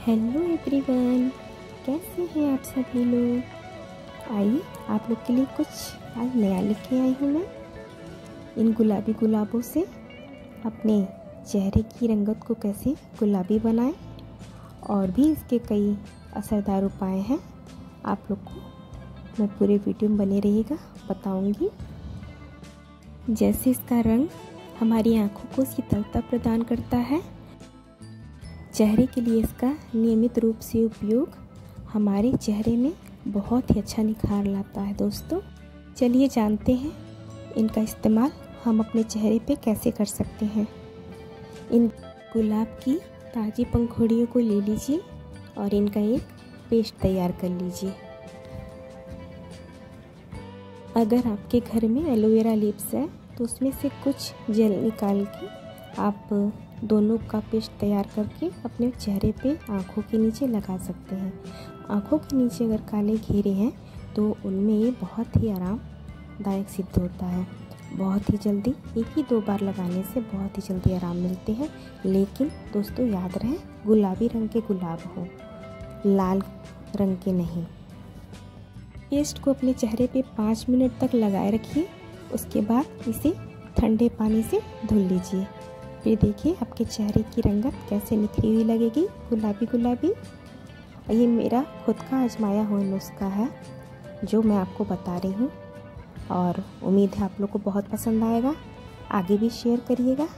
Hello everyone कैसे हैं आप सभी लोग? आइए, आप लोग के लिए कुछ आज नया लेके आई हूँ मैं। इन गुलाबी गुलाबों से अपने चेहरे की रंगत को कैसे गुलाबी बनाएँ और भी इसके कई असरदार उपाय हैं। आप लोग को मैं पूरे वीडियो में बने रहिएगा, बताऊँगी। जैसे इसका रंग हमारी आँखों को शीतलता प्रदान करता है चेहरे के लिए इसका नियमित रूप से उपयोग हमारे चेहरे में बहुत ही अच्छा निखार लाता है दोस्तों। चलिए जानते हैं इनका इस्तेमाल हम अपने चेहरे पे कैसे कर सकते हैं। इन गुलाब की ताज़ी पंखुड़ियों को ले लीजिए और इनका एक पेस्ट तैयार कर लीजिए। अगर आपके घर में एलोवेरा लिप्स है तो उसमें से कुछ जेल निकाल के आप दोनों का पेस्ट तैयार करके अपने चेहरे पे आँखों के नीचे लगा सकते हैं। आँखों के नीचे अगर काले घेरे हैं तो उनमें ये बहुत ही आरामदायक सिद्ध होता है। बहुत ही जल्दी, एक ही दो बार लगाने से बहुत ही जल्दी आराम मिलते हैं। लेकिन दोस्तों, याद रहे, गुलाबी रंग के गुलाब हो, लाल रंग के नहीं। पेस्ट को अपने चेहरे पे पाँच मिनट तक लगाए रखिए। उसके बाद इसे ठंडे पानी से धुल लीजिए। फिर देखिए आपके चेहरे की रंगत कैसे निखरी हुई लगेगी, गुलाबी गुलाबी। ये मेरा खुद का आजमाया हुआ नुस्खा है, जो मैं आपको बता रही हूँ। और उम्मीद है आप लोग को बहुत पसंद आएगा। आगे भी शेयर करिएगा,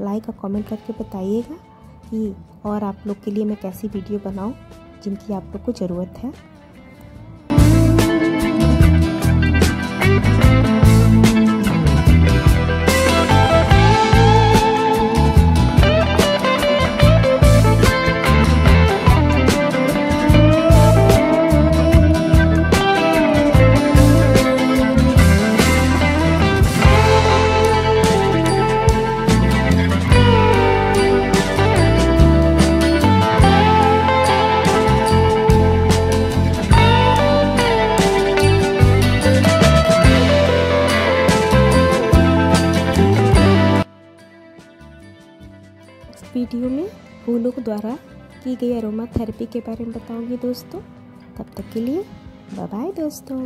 लाइक और कमेंट करके बताइएगा कि और आप लोग के लिए मैं कैसी वीडियो बनाऊँ, जिनकी आप लोग को ज़रूरत है। वीडियो में फूलों द्वारा की गई अरोमा थेरेपी के बारे में बताऊँगी दोस्तों। तब तक के लिए बाय बाय दोस्तों।